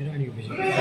I don't.